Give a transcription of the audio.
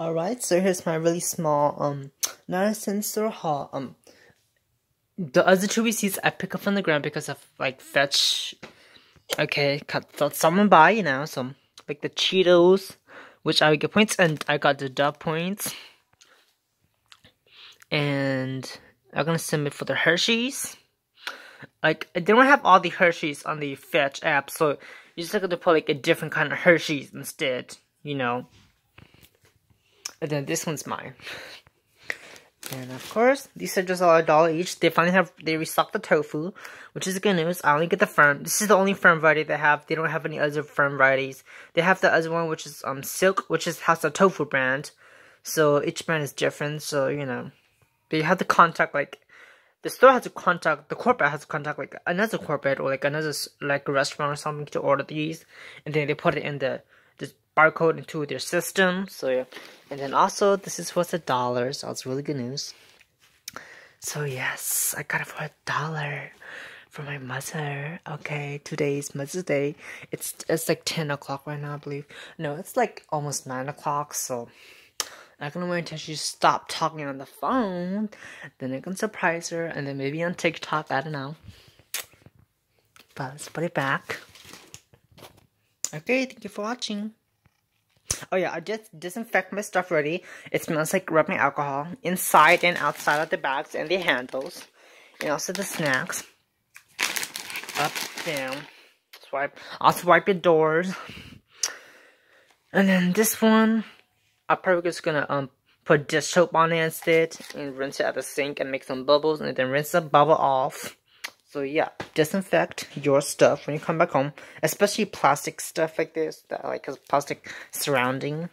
Alright, so here's my really small, um, store haul. Um, the other two receipts I pick up from the ground because of, like, fetch. Okay, cut someone buy, you know, some, like the Cheetos, which I get points, and I got the dub points. And I'm gonna submit for the Hershey's. Like, they don't have all the Hershey's on the Fetch app, so you just have to put, like, a different kind of Hershey's instead, you know. And then this one's mine. And of course, these are just all a dollar each. They finally have, they restocked the tofu, which is good news. I only get the firm. This is the only firm variety they have. They don't have any other firm varieties. They have the other one, which is um silk, which is has the tofu brand. So each brand is different. So you know, they have to contact like the store has to contact the corporate has to contact like another corporate or like another like restaurant or something to order these, and then they put it in the barcode into their system. So yeah. And then also this is for the dollar, So it's really good news. So yes, I got it for a dollar for my mother. Okay, today's Mother's Day. It's it's like ten o'clock right now, I believe. No, it's like almost nine o'clock. So I'm gonna wait until she stopped talking on the phone. Then I can surprise her, and then maybe on TikTok. I don't know. But let's put it back. Okay, thank you for watching. Oh yeah, I just disinfect my stuff already. It smells like rubbing alcohol inside and outside of the bags and the handles. And also the snacks. Up, down. Swipe. Also wipe your doors. And then this one, I'm probably just gonna um put dish soap on it instead and rinse it at the sink and make some bubbles and then rinse the bubble off. So yeah, disinfect your stuff when you come back home, especially plastic stuff like this, that like has plastic surrounding.